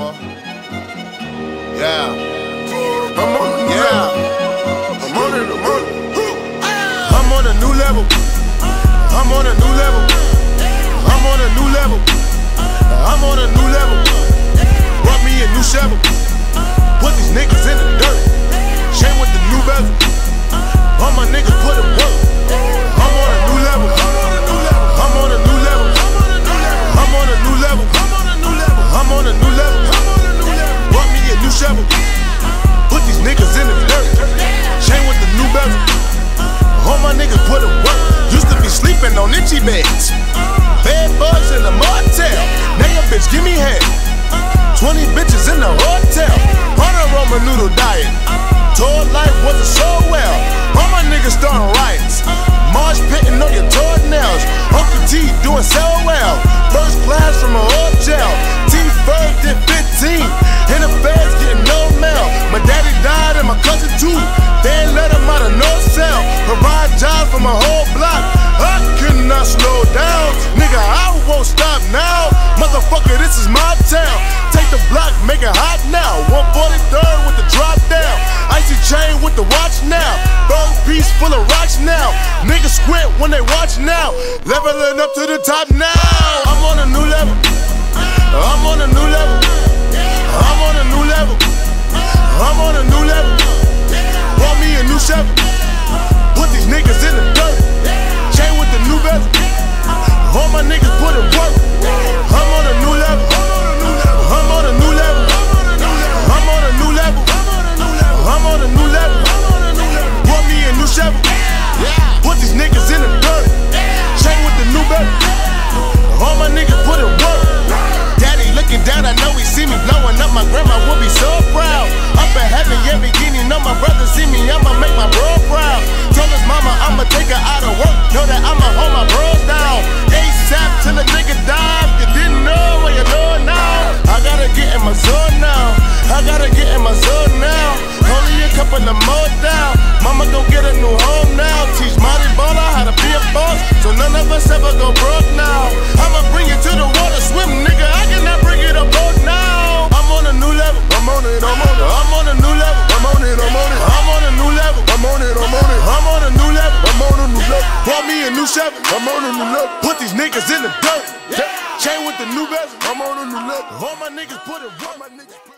boy. Yeah. I'm on the new yeah. level. I'm on the I'm on a new level. I'm on a new level. I'm on a new level. I'm on a new level. Brought me a new shovel. Put these niggas in the dirt. Gucci bags. Bad boys in the motel. Now bitch give me head. 20 bitches in the hotel. On a Ramen noodle diet. Tour life wasn't so well. All my niggas starting riots. Marsh pitting on your toenails. Uncle T doing self now. Niggas quit when they watch now. Leveling up to the top now. I'm on a new level. I'm on a new level. I'm on a new level. I'm on a new level. Want me a new Chevy. see me blowing up my grandma. new Chevy. I'm on a new look. Put these niggas in the dirt. Yeah. Chain with the new vest. I'm on a new look. All my niggas put it. All my niggas.